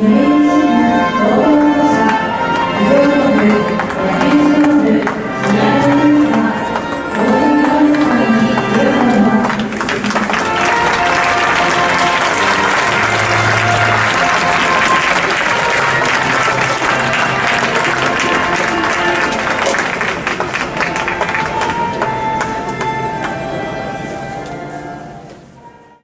Mm-hmm.